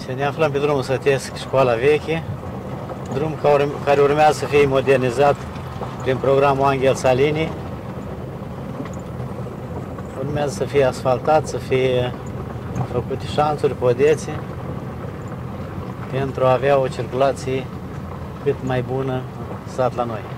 Și ne aflăm pe drumul sătesc școala veche, drum care urmează să fie modernizat prin programul Angel Salini. Urmează să fie asfaltat, să fie făcute șanțuri, podețe, pentru a avea o circulație cât mai bună sat la noi.